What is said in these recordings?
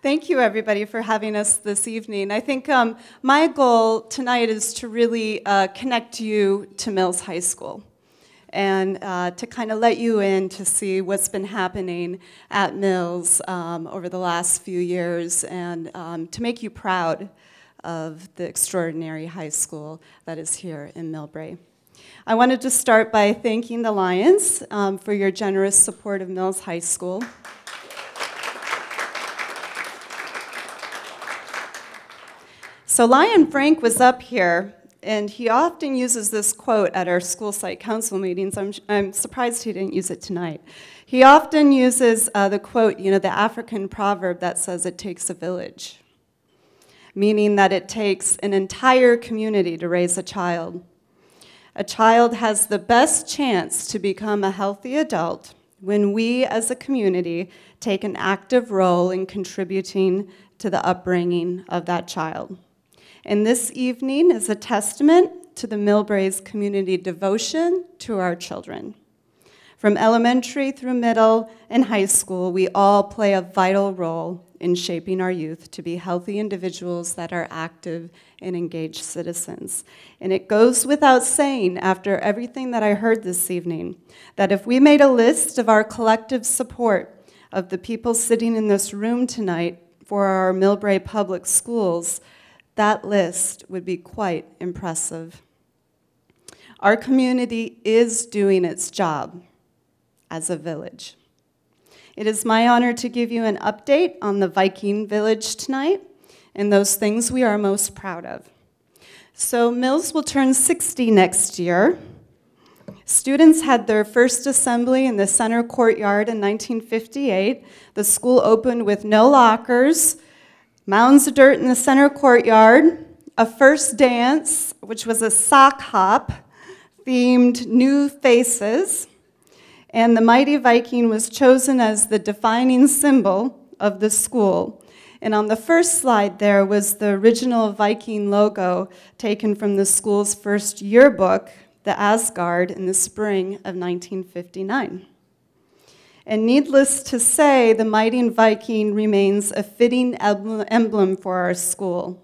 Thank you, everybody, for having us this evening. I think um, my goal tonight is to really uh, connect you to Mills High School and uh, to kind of let you in to see what's been happening at Mills um, over the last few years and um, to make you proud of the extraordinary high school that is here in Millbrae. I wanted to start by thanking the Lions um, for your generous support of Mills High School. So Lion Frank was up here, and he often uses this quote at our school site council meetings. I'm, I'm surprised he didn't use it tonight. He often uses uh, the quote, you know, the African proverb that says it takes a village, meaning that it takes an entire community to raise a child. A child has the best chance to become a healthy adult when we as a community take an active role in contributing to the upbringing of that child. And this evening is a testament to the Millbrae's community devotion to our children. From elementary through middle and high school, we all play a vital role in shaping our youth to be healthy individuals that are active and engaged citizens. And it goes without saying, after everything that I heard this evening, that if we made a list of our collective support of the people sitting in this room tonight for our Millbrae Public Schools, that list would be quite impressive. Our community is doing its job as a village. It is my honor to give you an update on the Viking Village tonight and those things we are most proud of. So, Mills will turn 60 next year. Students had their first assembly in the center courtyard in 1958. The school opened with no lockers, mounds of dirt in the center courtyard, a first dance, which was a sock hop, themed New Faces, and the mighty Viking was chosen as the defining symbol of the school. And on the first slide there was the original Viking logo taken from the school's first yearbook, the Asgard, in the spring of 1959. And needless to say, the mighty Viking remains a fitting emblem for our school.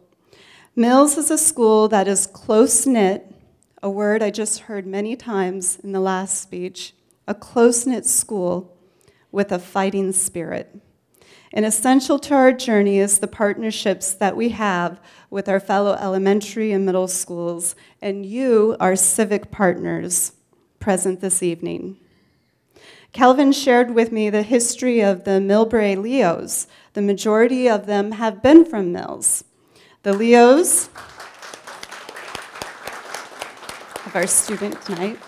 Mills is a school that is close knit, a word I just heard many times in the last speech, a close knit school with a fighting spirit. And essential to our journey is the partnerships that we have with our fellow elementary and middle schools, and you, our civic partners, present this evening. Kelvin shared with me the history of the Millbrae Leos. The majority of them have been from Mills. The Leos of our student tonight.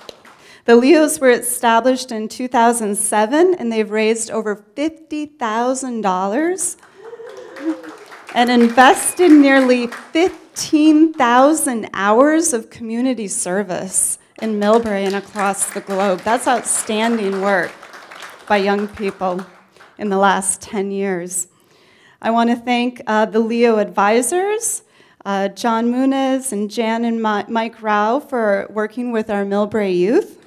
The Leos were established in 2007 and they've raised over $50,000 and invested nearly 15,000 hours of community service in Millbrae and across the globe. That's outstanding work by young people in the last 10 years. I want to thank uh, the Leo advisors, uh, John Muniz and Jan and Mike Rao for working with our Millbrae youth.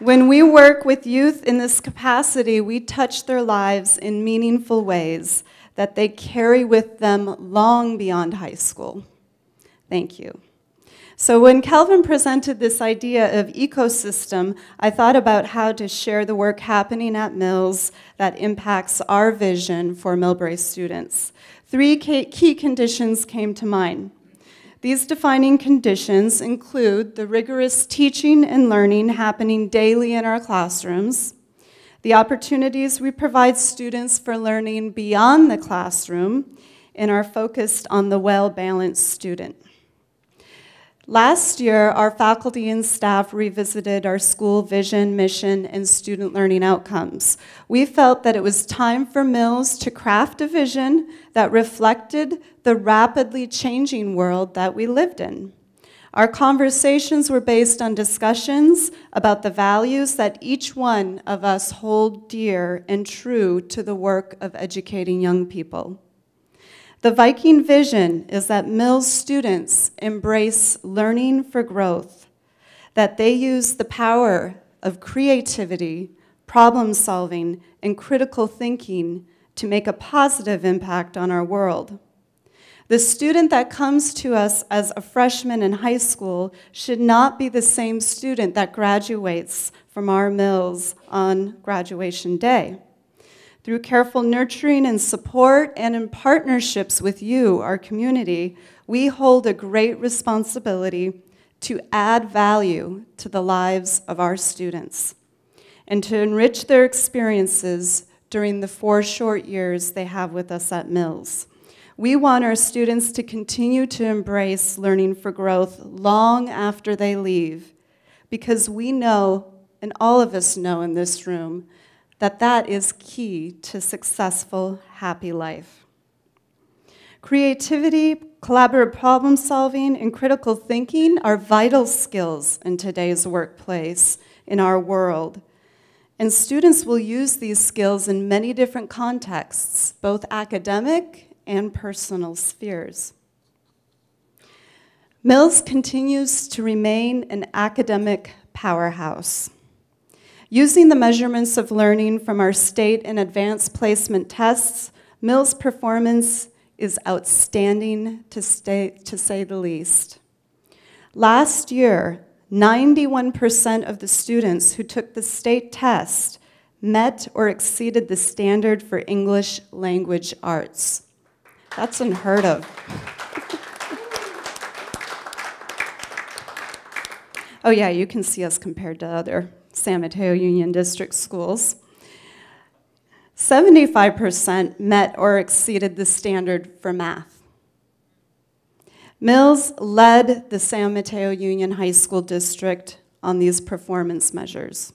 When we work with youth in this capacity, we touch their lives in meaningful ways that they carry with them long beyond high school. Thank you. So when Kelvin presented this idea of ecosystem, I thought about how to share the work happening at Mills that impacts our vision for Millbrae students. Three key conditions came to mind. These defining conditions include the rigorous teaching and learning happening daily in our classrooms, the opportunities we provide students for learning beyond the classroom and are focused on the well-balanced student. Last year, our faculty and staff revisited our school vision, mission, and student learning outcomes. We felt that it was time for Mills to craft a vision that reflected the rapidly changing world that we lived in. Our conversations were based on discussions about the values that each one of us hold dear and true to the work of educating young people. The Viking vision is that Mills students embrace learning for growth, that they use the power of creativity, problem solving, and critical thinking to make a positive impact on our world. The student that comes to us as a freshman in high school should not be the same student that graduates from our mills on graduation day. Through careful nurturing and support and in partnerships with you, our community, we hold a great responsibility to add value to the lives of our students and to enrich their experiences during the four short years they have with us at Mills. We want our students to continue to embrace learning for growth long after they leave because we know, and all of us know in this room, that that is key to successful, happy life. Creativity, collaborative problem solving, and critical thinking are vital skills in today's workplace, in our world. And students will use these skills in many different contexts, both academic and personal spheres. Mills continues to remain an academic powerhouse. Using the measurements of learning from our state and advanced placement tests, Mills' performance is outstanding to, stay, to say the least. Last year, 91% of the students who took the state test met or exceeded the standard for English language arts. That's unheard of. oh yeah, you can see us compared to other San Mateo Union District schools. 75% met or exceeded the standard for math. Mills led the San Mateo Union High School District on these performance measures.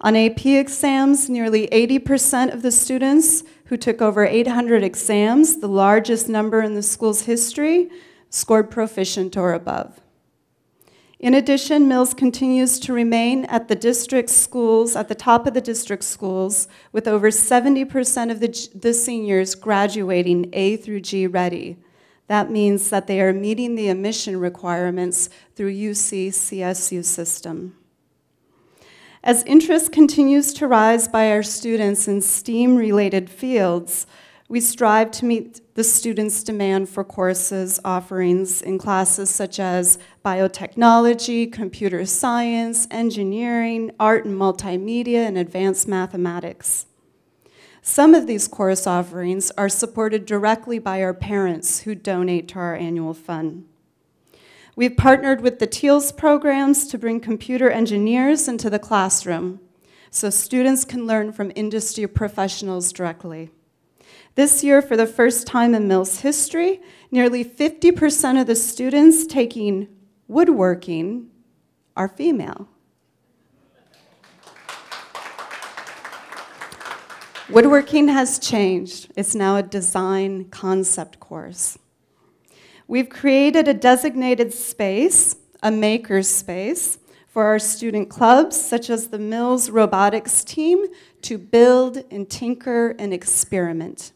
On AP exams, nearly 80% of the students who took over 800 exams, the largest number in the school's history, scored proficient or above. In addition, Mills continues to remain at the district schools, at the top of the district schools, with over 70% of the, the seniors graduating A through G ready. That means that they are meeting the admission requirements through UC CSU system. As interest continues to rise by our students in STEAM-related fields, we strive to meet the students' demand for courses offerings in classes such as biotechnology, computer science, engineering, art and multimedia, and advanced mathematics. Some of these course offerings are supported directly by our parents who donate to our annual fund. We've partnered with the TEALS programs to bring computer engineers into the classroom so students can learn from industry professionals directly. This year, for the first time in Mills history, nearly 50% of the students taking woodworking are female. Woodworking has changed. It's now a design concept course. We've created a designated space, a maker's space, for our student clubs, such as the Mills Robotics team, to build and tinker and experiment.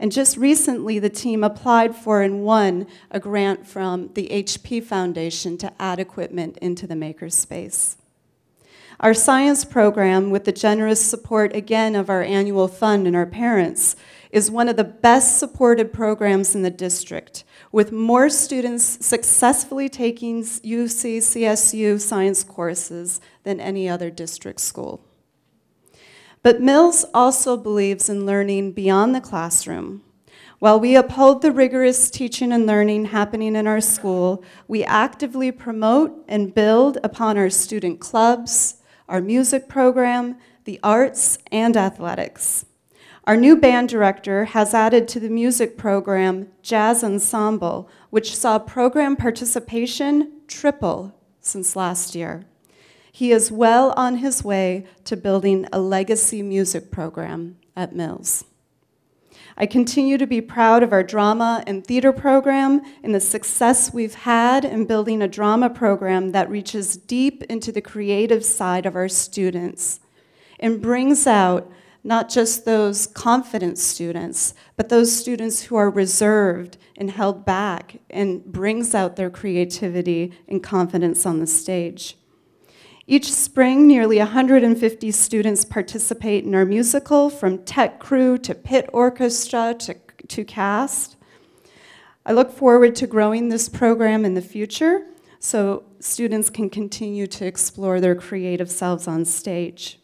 And just recently, the team applied for and won a grant from the HP Foundation to add equipment into the makerspace. Our science program, with the generous support again of our annual fund and our parents, is one of the best supported programs in the district, with more students successfully taking UC CSU science courses than any other district school. But Mills also believes in learning beyond the classroom. While we uphold the rigorous teaching and learning happening in our school, we actively promote and build upon our student clubs, our music program, the arts, and athletics. Our new band director has added to the music program Jazz Ensemble, which saw program participation triple since last year. He is well on his way to building a legacy music program at Mills. I continue to be proud of our drama and theater program and the success we've had in building a drama program that reaches deep into the creative side of our students and brings out not just those confident students, but those students who are reserved and held back and brings out their creativity and confidence on the stage. Each spring, nearly 150 students participate in our musical, from tech crew to pit orchestra to, to cast. I look forward to growing this program in the future so students can continue to explore their creative selves on stage.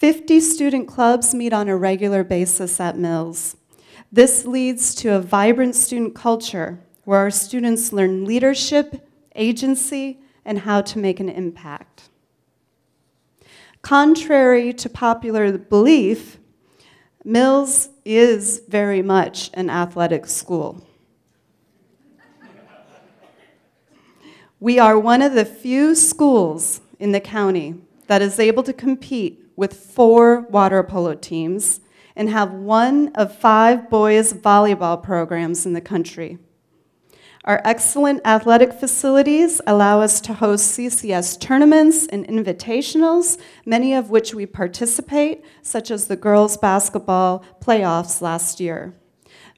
50 student clubs meet on a regular basis at Mills. This leads to a vibrant student culture where our students learn leadership, agency, and how to make an impact. Contrary to popular belief, Mills is very much an athletic school. we are one of the few schools in the county that is able to compete with four water polo teams and have one of five boys volleyball programs in the country. Our excellent athletic facilities allow us to host CCS tournaments and invitationals, many of which we participate, such as the girls' basketball playoffs last year.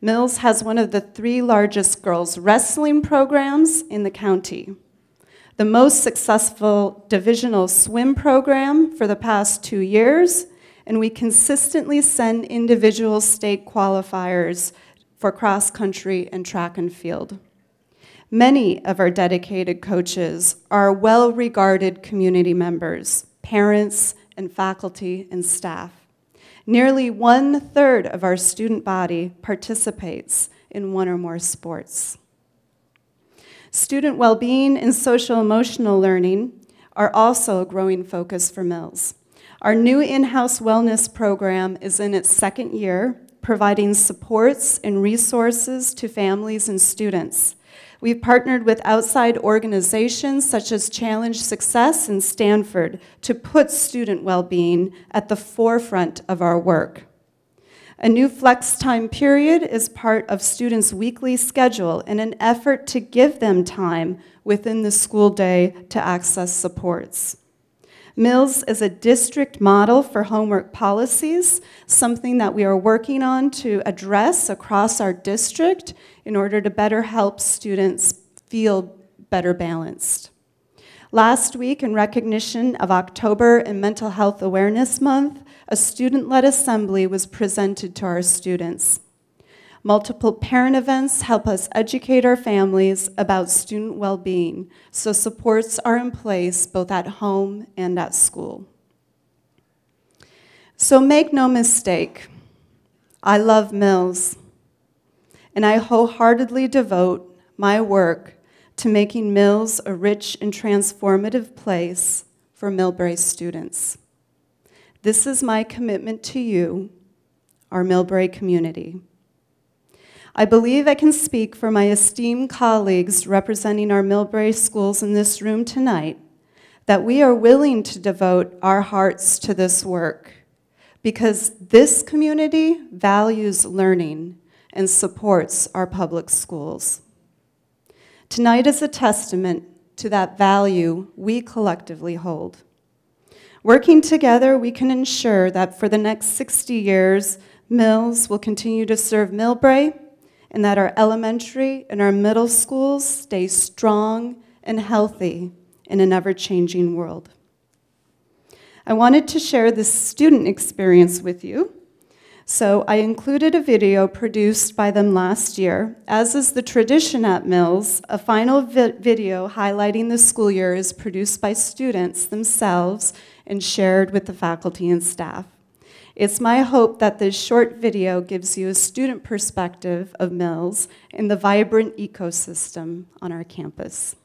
Mills has one of the three largest girls' wrestling programs in the county. The most successful divisional swim program for the past two years, and we consistently send individual state qualifiers for cross country and track and field. Many of our dedicated coaches are well regarded community members, parents, and faculty and staff. Nearly one third of our student body participates in one or more sports. Student well being and social emotional learning are also a growing focus for Mills. Our new in house wellness program is in its second year, providing supports and resources to families and students. We've partnered with outside organizations such as Challenge Success in Stanford to put student well-being at the forefront of our work. A new flex time period is part of students' weekly schedule in an effort to give them time within the school day to access supports. Mills is a district model for homework policies, something that we are working on to address across our district in order to better help students feel better balanced. Last week, in recognition of October and Mental Health Awareness Month, a student-led assembly was presented to our students. Multiple parent events help us educate our families about student well-being, so supports are in place both at home and at school. So make no mistake, I love Mills, and I wholeheartedly devote my work to making Mills a rich and transformative place for Millbrae students. This is my commitment to you, our Millbrae community. I believe I can speak for my esteemed colleagues representing our Millbrae schools in this room tonight that we are willing to devote our hearts to this work because this community values learning and supports our public schools. Tonight is a testament to that value we collectively hold. Working together, we can ensure that for the next 60 years, Mills will continue to serve Millbrae and that our elementary and our middle schools stay strong and healthy in an ever-changing world. I wanted to share this student experience with you. So I included a video produced by them last year. As is the tradition at Mills, a final vi video highlighting the school year is produced by students themselves and shared with the faculty and staff. It's my hope that this short video gives you a student perspective of Mills and the vibrant ecosystem on our campus.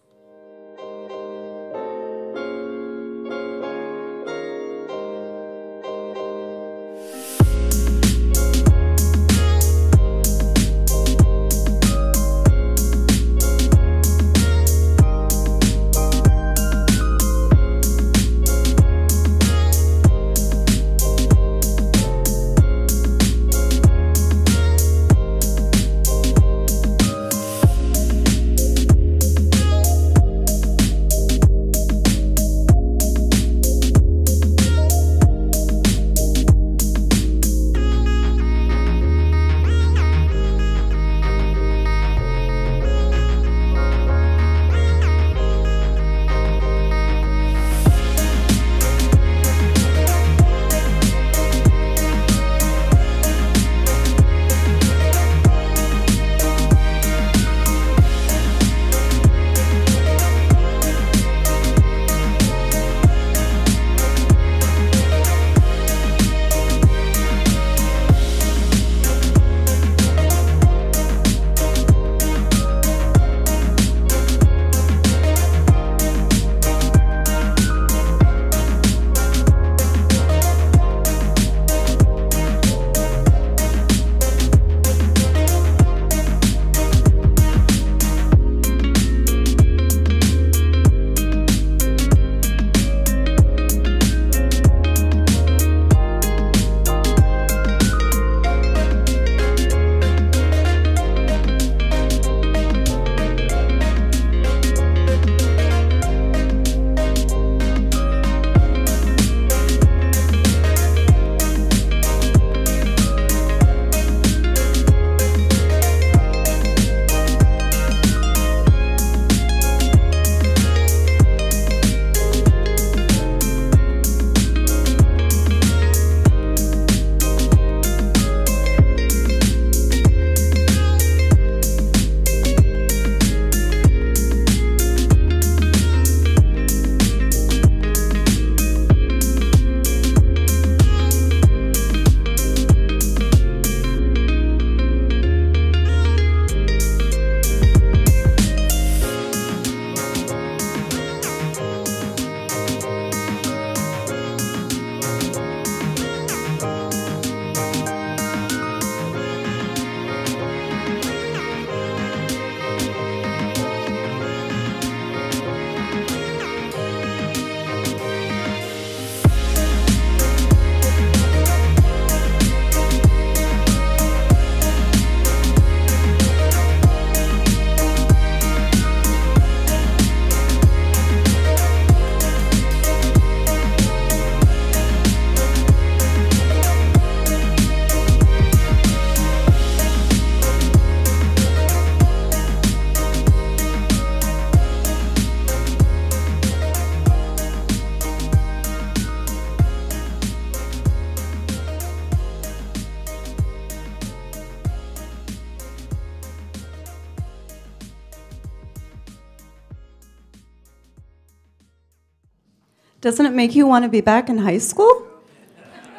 Doesn't it make you want to be back in high school?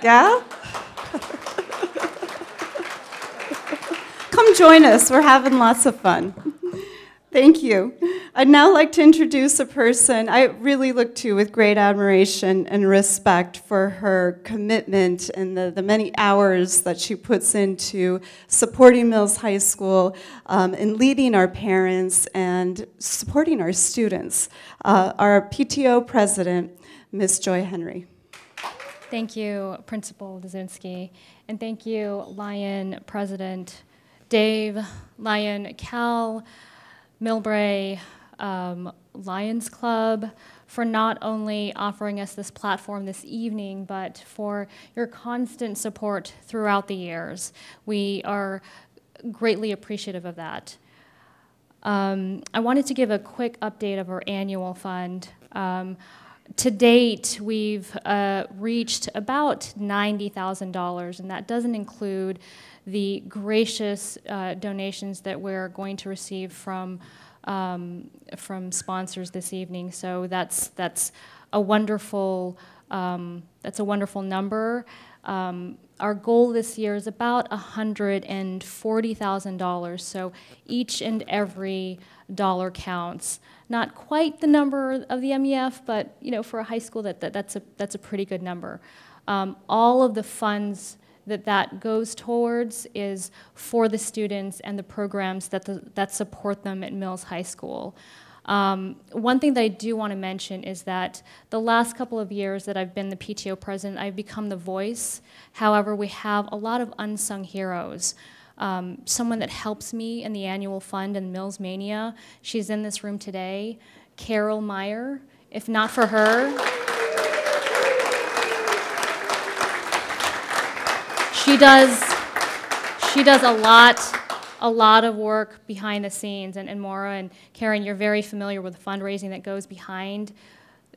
Yeah? Come join us. We're having lots of fun. Thank you. I'd now like to introduce a person I really look to with great admiration and respect for her commitment and the, the many hours that she puts into supporting Mills High School um, and leading our parents and supporting our students. Uh, our PTO president, Ms. Joy Henry. Thank you, Principal Dzunsky, and thank you, Lion President Dave, Lion Cal, Millbrae, um, Lions Club, for not only offering us this platform this evening, but for your constant support throughout the years. We are greatly appreciative of that. Um, I wanted to give a quick update of our annual fund. Um, to date, we've uh, reached about $90,000, and that doesn't include the gracious uh, donations that we're going to receive from um, from sponsors this evening. So that's that's a wonderful um, that's a wonderful number. Um, our goal this year is about $140,000. So each and every dollar counts. Not quite the number of the MEF, but you know, for a high school, that, that that's a that's a pretty good number. Um, all of the funds that that goes towards is for the students and the programs that, the, that support them at Mills High School. Um, one thing that I do want to mention is that the last couple of years that I've been the PTO president, I've become the voice. However, we have a lot of unsung heroes. Um, someone that helps me in the annual fund and Mills Mania, she's in this room today, Carol Meyer. If not for her, She does, she does a lot, a lot of work behind the scenes. And, and Maura and Karen, you're very familiar with the fundraising that goes behind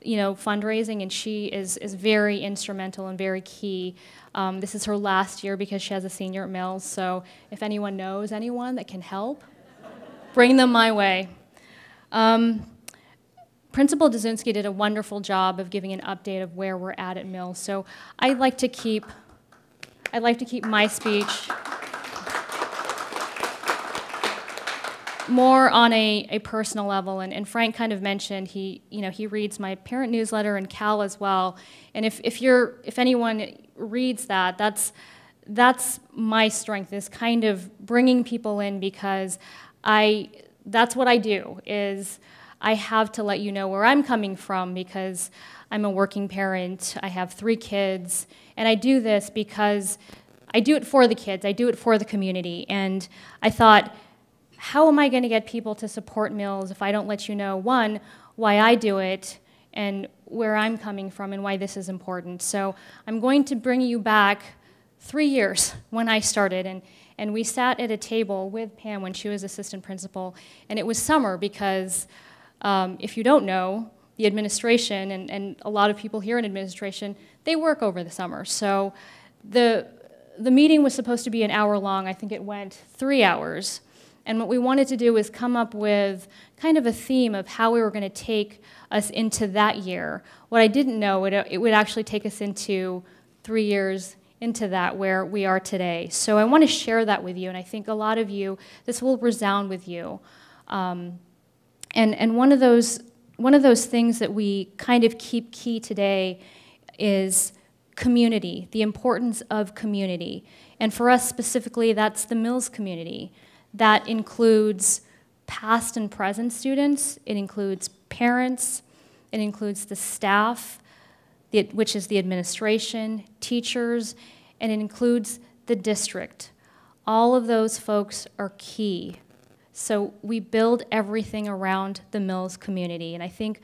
you know, fundraising, and she is, is very instrumental and very key. Um, this is her last year because she has a senior at Mills, so if anyone knows anyone that can help, bring them my way. Um, Principal Dzunsky did a wonderful job of giving an update of where we're at at Mills, so I'd like to keep I'd like to keep my speech more on a, a personal level. And, and Frank kind of mentioned he, you know, he reads my parent newsletter and Cal as well. And if, if, you're, if anyone reads that, that's, that's my strength is kind of bringing people in because I, that's what I do is I have to let you know where I'm coming from because I'm a working parent. I have three kids. And I do this because I do it for the kids, I do it for the community. And I thought, how am I going to get people to support Mills if I don't let you know, one, why I do it and where I'm coming from and why this is important? So I'm going to bring you back three years when I started. And, and we sat at a table with Pam when she was assistant principal. And it was summer because um, if you don't know, the administration and, and a lot of people here in administration, they work over the summer. So the the meeting was supposed to be an hour long. I think it went three hours. And what we wanted to do was come up with kind of a theme of how we were going to take us into that year. What I didn't know, it, it would actually take us into three years into that where we are today. So I want to share that with you, and I think a lot of you, this will resound with you. Um, and and one of those one of those things that we kind of keep key today is community, the importance of community. And for us specifically, that's the Mills community. That includes past and present students, it includes parents, it includes the staff, which is the administration, teachers, and it includes the district. All of those folks are key. So we build everything around the Mills community. And I think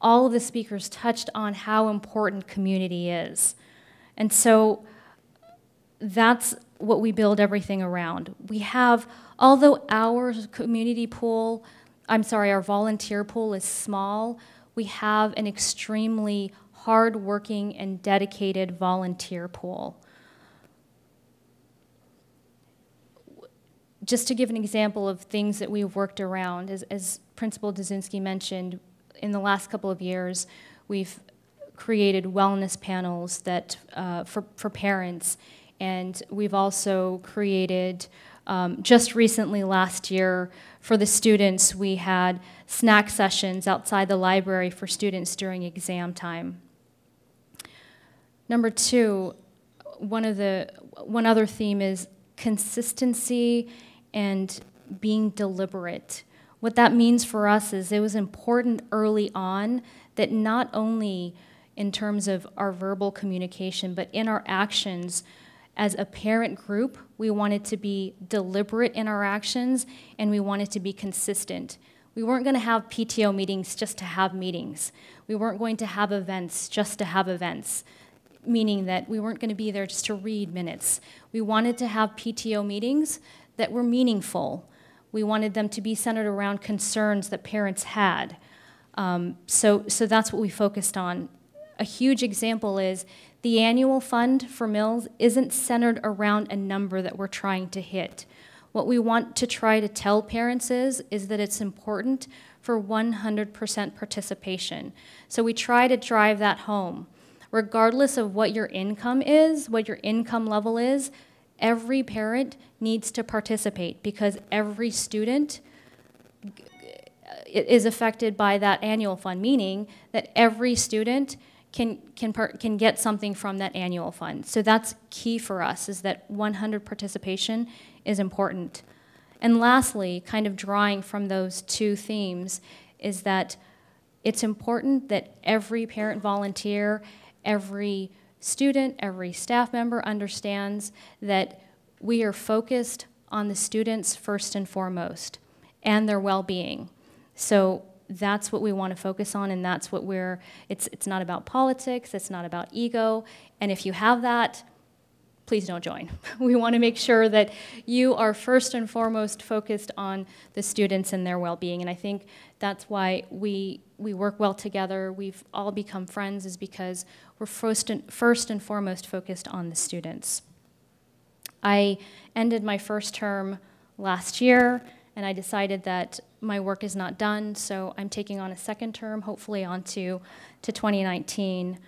all of the speakers touched on how important community is. And so that's what we build everything around. We have, although our community pool, I'm sorry, our volunteer pool is small, we have an extremely hardworking and dedicated volunteer pool. Just to give an example of things that we've worked around, as, as Principal Dzunsky mentioned, in the last couple of years, we've created wellness panels that uh, for, for parents, and we've also created um, just recently last year for the students we had snack sessions outside the library for students during exam time. Number two, one of the one other theme is consistency and being deliberate. What that means for us is it was important early on that not only in terms of our verbal communication, but in our actions as a parent group, we wanted to be deliberate in our actions and we wanted to be consistent. We weren't going to have PTO meetings just to have meetings. We weren't going to have events just to have events meaning that we weren't going to be there just to read minutes. We wanted to have PTO meetings that were meaningful. We wanted them to be centered around concerns that parents had. Um, so, so that's what we focused on. A huge example is the annual fund for Mills isn't centered around a number that we're trying to hit. What we want to try to tell parents is, is that it's important for 100% participation. So we try to drive that home regardless of what your income is, what your income level is, every parent needs to participate because every student is affected by that annual fund, meaning that every student can, can, can get something from that annual fund. So that's key for us, is that 100 participation is important. And lastly, kind of drawing from those two themes, is that it's important that every parent volunteer every student, every staff member understands that we are focused on the students first and foremost and their well-being. So that's what we want to focus on and that's what we're it's it's not about politics, it's not about ego, and if you have that, please don't join. we want to make sure that you are first and foremost focused on the students and their well-being and I think that's why we we work well together. We've all become friends is because we're first and, first and foremost focused on the students. I ended my first term last year and I decided that my work is not done, so I'm taking on a second term, hopefully onto to 2019.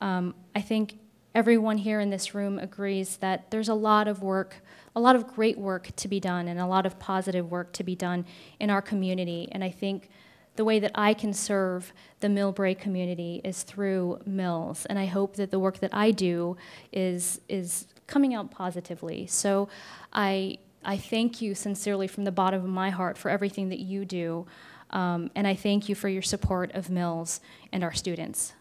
Um, I think everyone here in this room agrees that there's a lot of work, a lot of great work to be done and a lot of positive work to be done in our community. And I think the way that I can serve the Millbrae community is through Mills, and I hope that the work that I do is is coming out positively. So, I I thank you sincerely from the bottom of my heart for everything that you do, um, and I thank you for your support of Mills and our students.